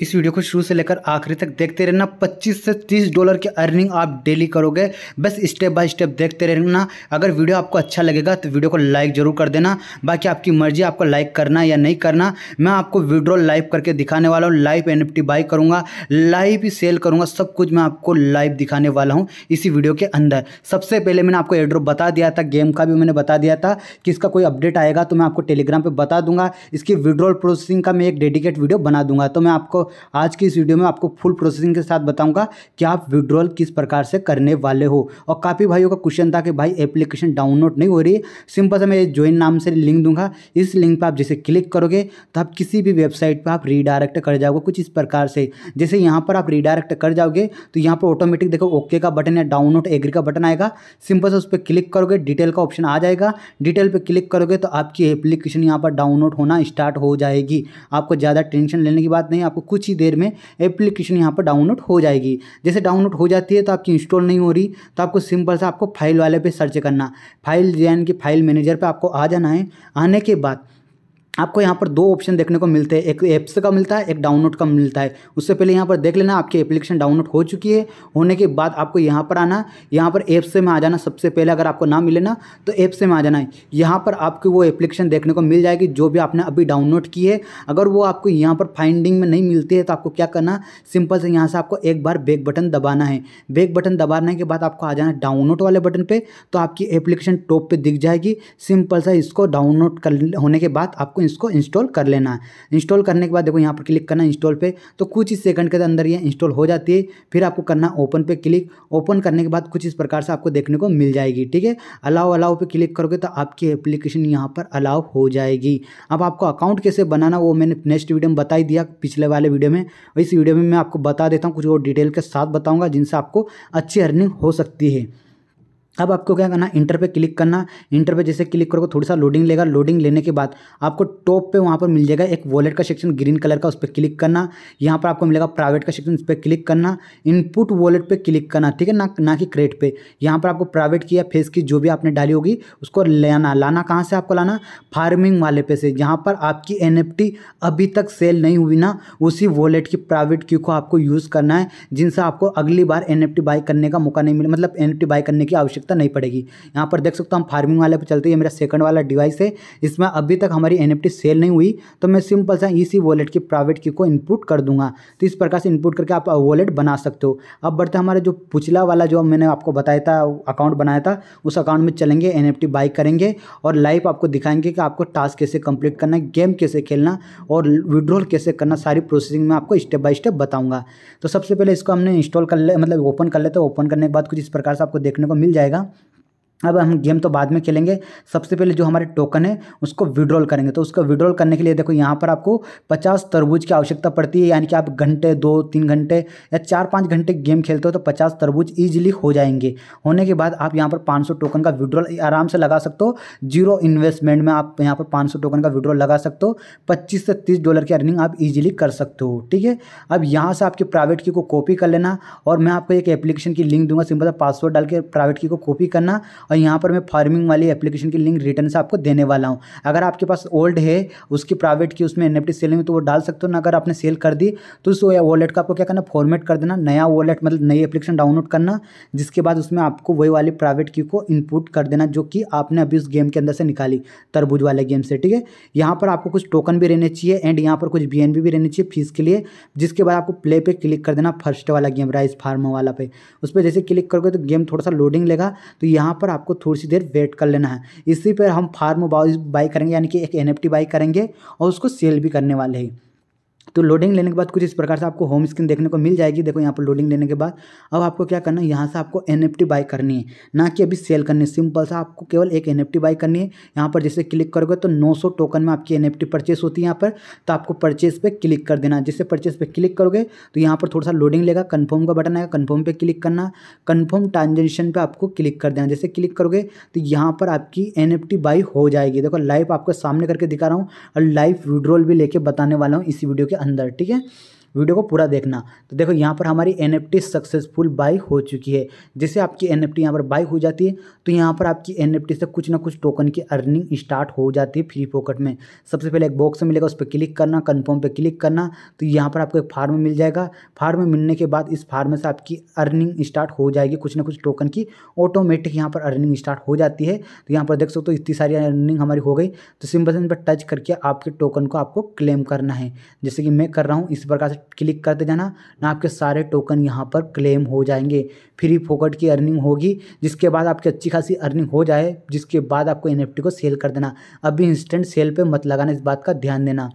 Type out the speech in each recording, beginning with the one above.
इस वीडियो को शुरू से लेकर आखिरी तक देखते रहना। 25 से 30 डॉलर की अर्निंग आप डेली करोगे। बस स्टेप बाय स्टेप देखते रहना। अगर वीडियो आपको अच्छा लगेगा तो वीडियो को लाइक ज़रूर कर देना। बाकी आपकी मर्ज़ी, आपको लाइक करना या नहीं करना। मैं आपको वीडियो लाइव करके दिखाने वाला हूँ। लाइव एन बाई करूँगा। लाइव ही सेल करूँगा। सब कुछ मैं आपको लाइव दिखाने वाला हूँ इसी वीडियो के अंदर। सबसे पहले मैंने आपको एड्रॉप बता दिया था। गेम का भी मैंने बता दिया था कि इसका कोई अपडेट आएगा तो मैं आपको टेलीग्राम पर बता दूँगा। इसकी विड्रॉल प्रोसेसिंग का मैं एक डेडिकेट वीडियो बना दूँगा। तो मैं आपको आज की इस वीडियो में आपको फुल प्रोसेसिंग के साथ बताऊँगा कि आप विड्रॉल किस प्रकार से करने वाले हो। और काफ़ी भाइयों का क्वेश्चन था कि भाई एप्लीकेशन डाउनलोड नहीं हो रही है। सिंपल से मैं ज्वाइन नाम से लिंक दूँगा। इस लिंक पर आप जैसे क्लिक करोगे तो आप किसी भी वेबसाइट पर आप रीडायरेक्ट कर जाओगे कुछ इस प्रकार से। जैसे यहाँ पर आप रीडायरेक्ट कर जाओगे तो यहाँ पर ऑटोमेटिक देखो ओके का बटन या डाउनलोड एग्री का बटन आएगा। सिंपल से उस पर क्लिक करोगे डिटेल का ऑप्शन आ जाएगा। डिटेल पर क्लिक करोगे तो आपकी एप्लीकेशन यहाँ पर डाउनलोड होना स्टार्ट हो जाएगी। आपको ज़्यादा टेंशन लेने की बात नहीं आपको कुछ ही देर में एप्लीकेशन यहाँ पर डाउनलोड हो जाएगी। जैसे डाउनलोड हो जाती है तो आपकी इंस्टॉल नहीं हो रही तो आपको सिंपल से आपको फ़ाइल वाले पर सर्च करना। फ़ाइल यानी कि फ़ाइल मैनेजर पर आपको आ जाना है। आने के बाद आपको यहाँ पर दो ऑप्शन देखने को मिलते हैं। एक ऐप्स का मिलता है, एक डाउनलोड का मिलता है। उससे पहले यहाँ पर देख लेना, आपकी एप्लीकेशन डाउनलोड हो चुकी है। होने के बाद आपको यहाँ पर आना। यहाँ पर ऐप से में आ जाना। सबसे पहले अगर आपको ना मिले ना तो ऐप से में आ जाना है। यहाँ पर आपको वो एप्लीकेशन देखने को मिल जाएगी, जो भी आपने अभी डाउनलोड की है। अगर वो आपको यहाँ पर फाइंडिंग में नहीं मिलती है तो आपको क्या करना सिंपल से यहाँ से आपको एक बार बैक बटन दबाना है। बैक बटन दबाने के बाद आपको आ जाना डाउनलोड वाले बटन पर तो आपकी एप्लीकेशन टॉप पर दिख जाएगी। सिंपल सा इसको डाउनलोड कर होने के बाद आपको इसको इंस्टॉल कर लेना है। इंस्टॉल करने के बाद देखो यहाँ पर क्लिक करना इंस्टॉल पे तो कुछ ही सेकंड के अंदर ये इंस्टॉल हो जाती है, फिर आपको करना ओपन पे क्लिक। ओपन करने के बाद कुछ इस प्रकार से आपको देखने को मिल जाएगी, ठीक है? अलाउ अलाउ पे क्लिक करोगे तो आपकी एप्लीकेशन यहाँ पर अलाउ हो जाएगी। अब आपको अकाउंट कैसे बनाना वो मैंने नेक्स्ट वीडियो में बता ही दिया पिछले वाले वीडियो में। इस वीडियो में मैं आपको बता देता हूँ, कुछ और डिटेल के साथ बताऊँगा जिनसे आपको अच्छी अर्निंग हो सकती है। अब आपको क्या करना, इंटर पे क्लिक करना। इंटर पे जैसे क्लिक करोगे, थोड़ा सा लोडिंग लेगा। लोडिंग लेने के बाद आपको टॉप पे वहाँ पर मिल जाएगा एक वॉलेट का सेक्शन ग्रीन कलर का, उस पर क्लिक करना। यहाँ पर आपको मिलेगा प्राइवेट का सेक्शन उस पर क्लिक करना। इनपुट वॉलेट पे क्लिक करना, ठीक है ना? ना कि क्रेडिट पे। यहाँ पर आपको प्राइवेट की या फेस की जो भी आपने डाली होगी, उसको लेना। लाना कहाँ से आपको लाना? फ़ार्मिंग वाले पे से। जहाँ पर आपकी एनएफटी अभी तक सेल नहीं हुई ना, उसी वॉलेट की प्राइवेट की को आपको यूज़ करना है, जिनसे आपको अगली बार एन बाई करने का मौका नहीं मिले। मतलब एन बाई करने की आवश्यकता आवश्यकता नहीं पड़ेगी। यहाँ पर देख सकता हूँ फ़ार्मिंग वाले पर चलते हैं। मेरा सेकंड वाला डिवाइस है। इसमें अभी तक हमारी एनएफटी सेल नहीं हुई तो मैं सिंपल सा इसी वॉलेट की प्राइवेट की को इनपुट कर दूँगा। तो इस प्रकार से इनपुट करके आप वॉलेट बना सकते हो। अब बढ़ते हमारे जो पिछला वाला जो मैंने आपको बताया था अकाउंट बनाया था, उस अकाउंट में चलेंगे एन बाई करेंगे और लाइव आपको दिखाएँगे कि आपको टास्क कैसे कंप्लीट करना गेम कैसे खेलना और विड्रॉल कैसे करना, सारी प्रोसेसिंग में आपको स्टेप बाय स्टेप बताऊँगा। तो सबसे पहले इसको हमने इंस्टॉल कर ले मतलब ओपन कर लेते ओपन करने के बाद कुछ इस प्रकार से आपको देखने को मिल जाएगा। जाएगा अब हम गेम तो बाद में खेलेंगे। सबसे पहले जो हमारे टोकन है, उसको विड्रॉल करेंगे। तो उसको विड्रॉल करने के लिए देखो, यहाँ पर आपको पचास तरबूज की आवश्यकता पड़ती है। यानी कि आप घंटे, दो, तीन घंटे या चार, पाँच घंटे गेम खेलते हो तो पचास तरबूज ईजिली हो जाएँगे। होने के बाद आप यहाँ पर पाँच सौ टोकन का विड्रॉल आराम से लगा सकते हो। ज़ीरो इन्वेस्टमेंट में आप यहाँ पर पाँच सौ टोकन का विड्रॉल लगा सकते हो। पच्चीस से तीस डॉलर की अर्निंग आप ईजिली कर सकते हो, ठीक है? अब यहाँ से आपके प्राइवेट की को कॉपी कर लेना और मैं आपको एक एप्लीकेशन की लिंक दूँगा सिंपल पासवर्ड डाल के प्राइवेट की को कॉपी करना और यहाँ पर मैं फ़ार्मिंग वाली एप्लीकेशन की लिंक रिटर्न से आपको देने वाला हूँ। अगर आपके पास ओल्ड है, उसकी प्राइवेट की, उसमें एनएफटी सेलिंग तो वो डाल सकते हो, ना अगर आपने सेल कर दी तो उस वॉलेट का आपको क्या करना फॉर्मेट कर देना, नया वॉलेट मतलब नई एप्लीकेशन डाउनलोड करना, जिसके बाद उसमें आपको वही वाली प्राइवेट की को इनपुट कर देना, जो कि आपने अभी उस गेम के अंदर से निकाली, तरबूज वाले गेम से, ठीक है? यहाँ पर आपको कुछ टोकन भी रहने चाहिए एंड यहाँ पर कुछ बीएनबी भी रहने चाहिए फ़ीस के लिए, जिसके बाद आपको प्ले पे क्लिक कर देना फ़र्स्ट वाला गेम राइस फार्म वाला पे। उस पर जैसे क्लिक करोगे तो गेम थोड़ा सा लोडिंग लेगा तो यहाँ पर आपको थोड़ी सी देर वेट कर लेना है। इसी पर हम फार्म बाई करेंगे, यानी कि एक एन बाई करेंगे और उसको सेल भी करने वाले हैं। तो लोडिंग लेने के बाद कुछ इस प्रकार से आपको होम स्क्रीन देखने को मिल जाएगी। देखो यहाँ पर लोडिंग लेने के बाद अब आपको क्या करना है? यहाँ से आपको एन बाई करनी है। ना कि अभी सेल करनी है। सिंपल सा आपको केवल एक एनएफटी बाई करनी है। यहाँ पर जैसे क्लिक करोगे तो 900 टोकन में आपकी एन परचेस होती है यहाँ पर। तो आपको परचेस पे क्लिक कर देना। जैसे परचेस पे क्लिक करोगे तो यहाँ पर थोड़ा सा लोडिंग लेगा। कन्फर्म का बटन आएगा। कन्फर्म पर क्लिक करना। कन्फर्म ट्रांजेक्शन पर आपको क्लिक कर देना। जैसे क्लिक करोगे तो यहाँ पर आपकी एन बाई हो जाएगी। देखो लाइव आपको सामने करके दिखा रहा हूँ। और लाइव विड्रॉल भी लेके बताने वाला हूँ इसी वीडियो के अंदर ठीक है? वीडियो को पूरा देखना। तो देखो, यहाँ पर हमारी एनएफटी सक्सेसफुल बाई हो चुकी है। जैसे आपकी एन एफ़ यहाँ पर बाई हो जाती है तो यहाँ पर आपकी एनएफटी से कुछ ना कुछ टोकन की अर्निंग स्टार्ट हो जाती है फ्री पॉकेट में। सबसे पहले एक बॉक्स मिलेगा, उस पर क्लिक करना कन्फर्म पर क्लिक करना तो यहाँ पर आपको एक फार्म मिल जाएगा। फार्म मिलने के बाद इस फार्म से आपकी अर्निंग स्टार्ट हो जाएगी, कुछ ना कुछ टोकन की ऑटोमेटिक यहाँ पर अर्निंग स्टार्ट हो जाती है। तो यहाँ पर देख सकते हो, इतनी सारी अर्निंग हमारी हो गई। तो सिंपल से पर टच करके आपके टोकन को आपको क्लेम करना है। जैसे कि मैं कर रहा हूँ, इस प्रकार से क्लिक करते जाना। ना आपके सारे टोकन यहाँ पर क्लेम हो जाएँगे। फ्री फोकट की अर्निंग होगी, जिसके बाद आपकी अच्छी खासी अर्निंग हो जाए, जिसके बाद आपको एनएफटी को सेल कर देना। अभी इंस्टेंट सेल पर मत लगाना, इस बात का ध्यान देना।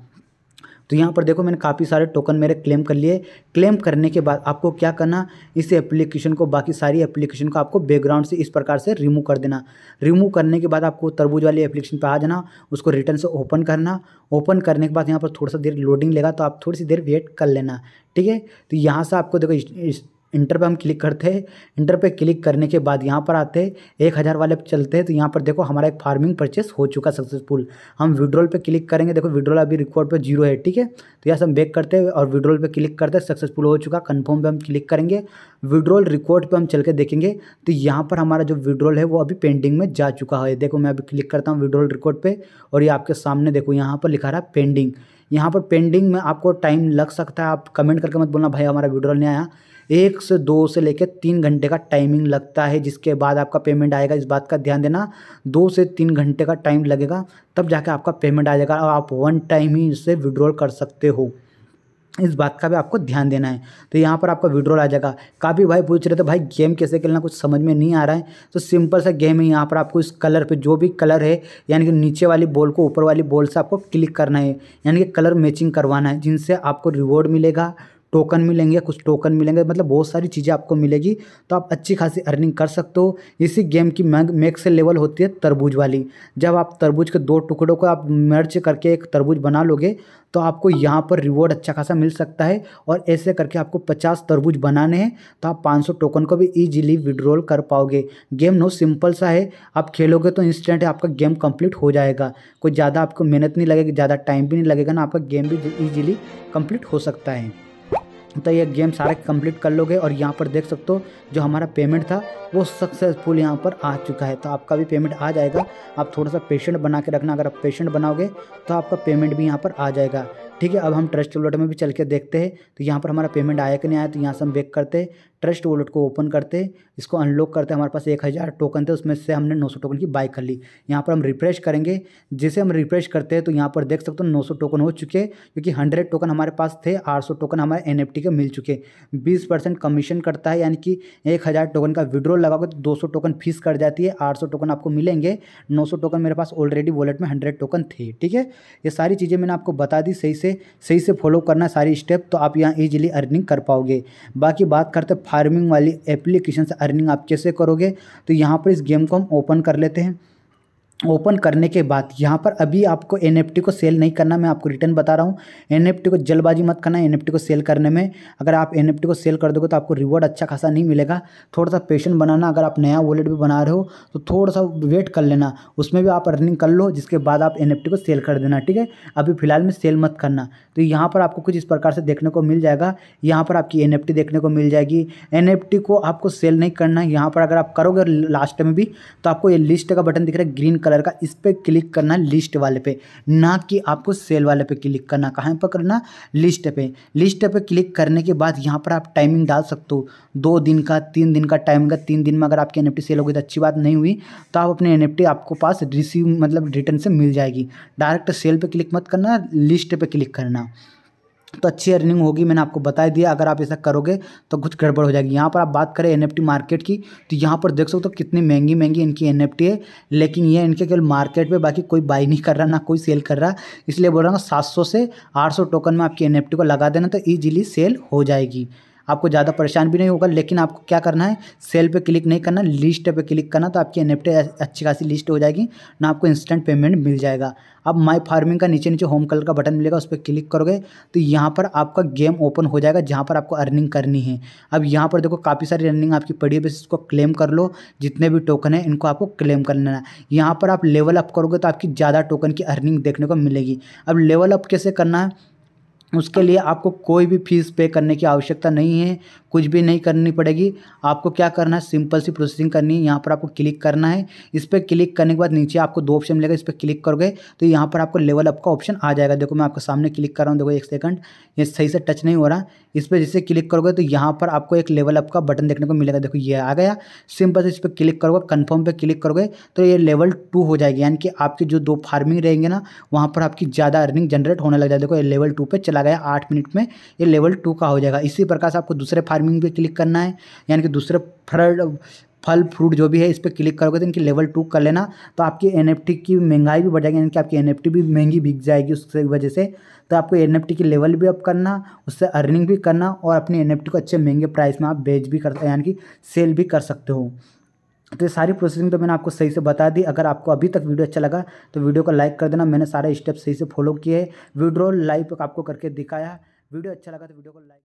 तो यहाँ पर देखो मैंने काफ़ी सारे टोकन मेरे क्लेम कर लिए। क्लेम करने के बाद आपको क्या करना? इस एप्लीकेशन को, बाकी सारी एप्लीकेशन को आपको बैकग्राउंड से इस प्रकार से रिमूव कर देना। रिमूव करने के बाद आपको तरबूज वाली एप्लीकेशन पर आ जाना, उसको रिटर्न से ओपन करना। ओपन करने के बाद यहाँ पर थोड़ा सा देर लोडिंग लेगा तो आप थोड़ी सी देर वेट कर लेना, ठीक है? तो यहाँ से आपको देखो इंटर पे हम क्लिक करते हैं। इंटर पे क्लिक करने के बाद यहाँ पर आते हैं। एक हज़ार वाले चलते हैं। तो यहाँ पर देखो हमारा एक फ़ार्मिंग परचेस हो चुका सक्सेसफुल। हम विड्रॉल पे क्लिक करेंगे। देखो विड्रॉल अभी रिकॉर्ड पे ज़ीरो है, ठीक है? तो यहाँ से हम बैक करते हैं और विड्रॉल पे क्लिक करते हैं। सक्सेसफुल हो चुका कन्फर्म पर हम क्लिक करेंगे। विड्रॉल रिकॉर्ड पर हम चल के देखेंगे। तो यहाँ पर हमारा जो विड्रॉल है वो अभी पेंडिंग में जा चुका है। देखो मैं अभी क्लिक करता हूँ विड्रॉल रिकॉर्ड पर और ये आपके सामने देखो यहाँ पर लिखा रहा है पेंडिंग। यहाँ पर पेंडिंग में आपको टाइम लग सकता है। आप कमेंट करके मत बोलना, भाई हमारा विड्रॉल नहीं आया। एक से दो से लेकर तीन घंटे का टाइमिंग लगता है, जिसके बाद आपका पेमेंट आएगा। इस बात का ध्यान देना, दो से तीन घंटे का टाइम लगेगा, तब जाके आपका पेमेंट आ जाएगा और आप वन टाइम ही इससे विड्रॉल कर सकते हो। इस बात का भी आपको ध्यान देना है। तो यहाँ पर आपका विड्रॉल आ जाएगा। काफ़ी भाई पूछ रहे थे, भाई गेम कैसे खेलना कुछ समझ में नहीं आ रहा है। तो सिंपल सा गेम है। यहाँ पर आपको इस कलर पे जो भी कलर है, यानी कि नीचे वाली बॉल को ऊपर वाली बॉल से आपको क्लिक करना है। यानी कि कलर मैचिंग करवाना है, जिनसे आपको रिवॉर्ड मिलेगा। टोकन मिलेंगे, कुछ टोकन मिलेंगे मतलब बहुत सारी चीज़ें आपको मिलेगी तो आप अच्छी खासी अर्निंग कर सकते हो। इसी गेम की मैक्स लेवल होती है तरबूज वाली। जब आप तरबूज के दो टुकड़ों को आप मर्च करके एक तरबूज बना लोगे तो आपको यहाँ पर रिवॉर्ड अच्छा खासा मिल सकता है और ऐसे करके आपको पचास तरबूज बनाने हैं तो आप पाँच सौ टोकन को भी ईजिली विड्रॉल कर पाओगे। गेम नो सिंपल सा है। आप खेलोगे तो इंस्टेंट आपका गेम कंप्लीट हो जाएगा। कोई ज़्यादा आपको मेहनत नहीं लगेगी, ज़्यादा टाइम भी नहीं लगेगा ना, आपका गेम भी ईजिली कंप्लीट हो सकता है। तो ये गेम सारे कंप्लीट कर लोगे और यहाँ पर देख सकते हो जो हमारा पेमेंट था, वो सक्सेसफुल यहाँ पर आ चुका है। तो आपका भी पेमेंट आ जाएगा। आप थोड़ा सा पेशेंट बना के रखना। अगर आप पेशेंट बनाओगे तो आपका पेमेंट भी यहाँ पर आ जाएगा। ठीक है, अब हम ट्रस्ट वॉलेट में भी चल के देखते हैं। तो यहाँ पर हमारा पेमेंट आया कि नहीं आया तो यहाँ से हम बेक करते हैं। ट्रस्ट वॉलेट को ओपन करते, इसको अनलॉक करते, हमारे पास एक हज़ार टोकन थे, उसमें से हमने नौ सौ टोकन की बाई कर ली यहाँ पर हम रिफ्रेश करेंगे। जैसे हम रिफ्रेश करते हैं तो यहाँ पर देख सकते हो नौ सौ टोकन हो चुके क्योंकि हंड्रेड टोकन हमारे पास थे, आठ सौ टोकन हमारे एनएफटी के मिल चुके बीस परसेंट कमीशन करता है, यानी कि एक हज़ार टोकन का विड्रॉल लगाओगे तो दो सौ टोकन फ़ीस कट जाती है, आठ सौ टोकन आपको मिलेंगे। नौ सौ टोकन मेरे पास ऑलरेडी वॉलेट में हंड्रेड टोकन थे, ठीक है? ये सारी चीज़ें मैंने आपको बता दी, सही से सही से फॉलो करना सारी स्टेप तो आप यहाँ ईजिली अर्निंग कर पाओगे। बाकी बात करते फ़ार्मिंग वाली एप्लीकेशन से अर्निंग आप कैसे करोगे? तो यहाँ पर इस गेम को हम ओपन कर लेते हैं। ओपन करने के बाद, यहाँ पर अभी आपको एनएफटी को सेल नहीं करना, मैं आपको रिटर्न बता रहा हूँ। एन को जल्दबाजी मत करना एन को सेल करने में। अगर आप एनएफटी को सेल कर दोगे तो आपको रिवॉर्ड अच्छा खासा नहीं मिलेगा। थोड़ा सा पेशेंट बनाना, अगर आप नया वॉलेट भी बना रहे हो तो थोड़ा सा वेट कर लेना। उसमें भी आप अर्निंग कर लो, जिसके बाद आप एनएफटी को सेल कर देना, ठीक है? अभी फ़िलहाल में सेल मत करना। तो यहाँ पर आपको कुछ इस प्रकार से देखने को मिल जाएगा। यहाँ पर आपकी एनएफटी देखने को मिल जाएगी। एनएफटी को आपको सेल नहीं करना, यहाँ पर अगर आप करोगे लास्ट में भी तो आपको ये लिस्ट का बटन दिख रहा है ग्रीन कलर का, इस पर क्लिक करना लिस्ट वाले पे। ना कि आपको सेल वाले पे क्लिक करना। कहाँ पर करना? लिस्ट पे। लिस्ट पे क्लिक करने के बाद यहाँ पर आप टाइमिंग डाल सकते हो। दो दिन का, तीन दिन का टाइम का तीन दिन में अगर आपकी एन सेल होगी तो अच्छी बात नहीं हुई तो आप अपने एन आपको पास रिसीव मतलब रिटर्न से मिल जाएगी। डायरेक्ट सेल पर क्लिक मत करना, लिस्ट पर क्लिक करना। तो अच्छी अर्निंग होगी, मैंने आपको बता दिया, अगर आप ऐसा करोगे तो कुछ गड़बड़ हो जाएगी। यहाँ पर आप बात करें एनएफटी मार्केट की तो यहाँ पर देख सकते हो तो कितनी महँगी महँगी इनकी एनएफटी है, लेकिन ये इनके केवल मार्केट में बाकी कोई बाई नहीं कर रहा, ना कोई सेल कर रहा। इसलिए बोल रहा हूँ सात सौ से आठ सौ टोकन में आपकी एनएफटी को लगा देना तो ईजिली सेल हो जाएगी। आपको ज़्यादा परेशान भी नहीं होगा, लेकिन आपको क्या करना है? सेल पे क्लिक नहीं करना, लिस्ट पे क्लिक करना तो आपकी एन अच्छी खासी लिस्ट हो जाएगी, ना आपको इंस्टेंट पेमेंट मिल जाएगा। अब माई फ़ार्मिंग का नीचे नीचे होम कलर का बटन मिलेगा, उस पर क्लिक करोगे तो यहाँ पर आपका गेम ओपन हो जाएगा, जहाँ पर आपको अर्निंग करनी है। अब यहाँ पर देखो, काफ़ी सारी अर्निंग आपकी पड़ी है, बस इसको क्लेम कर लो, जितने भी टोकन है, इनको आपको क्लेम कर लेना यहाँ पर आप लेवल अप करोगे तो आपकी ज़्यादा टोकन की अर्निंग देखने को मिलेगी। अब लेवल अप कैसे करना है? उसके लिए आपको कोई भी फ़ीस पे करने की आवश्यकता नहीं है, कुछ भी नहीं करनी पड़ेगी। आपको क्या करना है? सिंपल सी प्रोसेसिंग करनी है। यहाँ पर आपको क्लिक करना है। इस पर क्लिक करने के बाद नीचे आपको दो ऑप्शन मिलेगा, इस पर क्लिक करोगे तो यहाँ पर आपको लेवल अप का ऑप्शन आ जाएगा। देखो, मैं आपके सामने क्लिक कर रहा हूँ। देखो, एक सेकंड ये सही से टच नहीं हो रहा। इस पर जैसे क्लिक करोगे तो यहाँ पर आपको एक लेवल अप का बटन देखने को मिलेगा। देखो, ये आ गया। सिंपल से इस पर क्लिक करोगे, कन्फर्म पर क्लिक करोगे तो ये लेवल टू हो जाएगी। यानी कि आपकी जो दो फ़ार्मिंग रहेंगे ना, वहाँ पर आपकी ज़्यादा अर्निंग जनरेट होने लग जाए। देखो, ये लेवल टू पर चला गया आठ मिनट में, ये लेवल टू का हो जाएगा। इसी प्रकार से आपको दूसरे फ़ार्मिंग पर क्लिक करना है। यानी कि दूसरे फल फल, फ्रूट जो भी है, इस पर क्लिक करोगे तो इनकी लेवल टू कर लेना। तो आपकी एनएफटी की महँगाई भी बढ़ जाएगी, यानी कि आपकी एनएफटी भी महँगी बिक जाएगी उसकी वजह से। तो आपको एनएफटी की लेवल भी अप करना, उससे अर्निंग भी करना और अपनी एनएफटी को अच्छे महँगे प्राइस में आप बेच भी कर, यानी कि सेल भी कर सकते हो। तो ये सारी प्रोसेसिंग तो मैंने आपको सही से बता दी। अगर आपको अभी तक वीडियो अच्छा लगा तो वीडियो को लाइक कर देना। मैंने सारे स्टेप सही से फॉलो किए वीडियो लाइव आपको करके दिखाया। वीडियो अच्छा लगा तो वीडियो को लाइक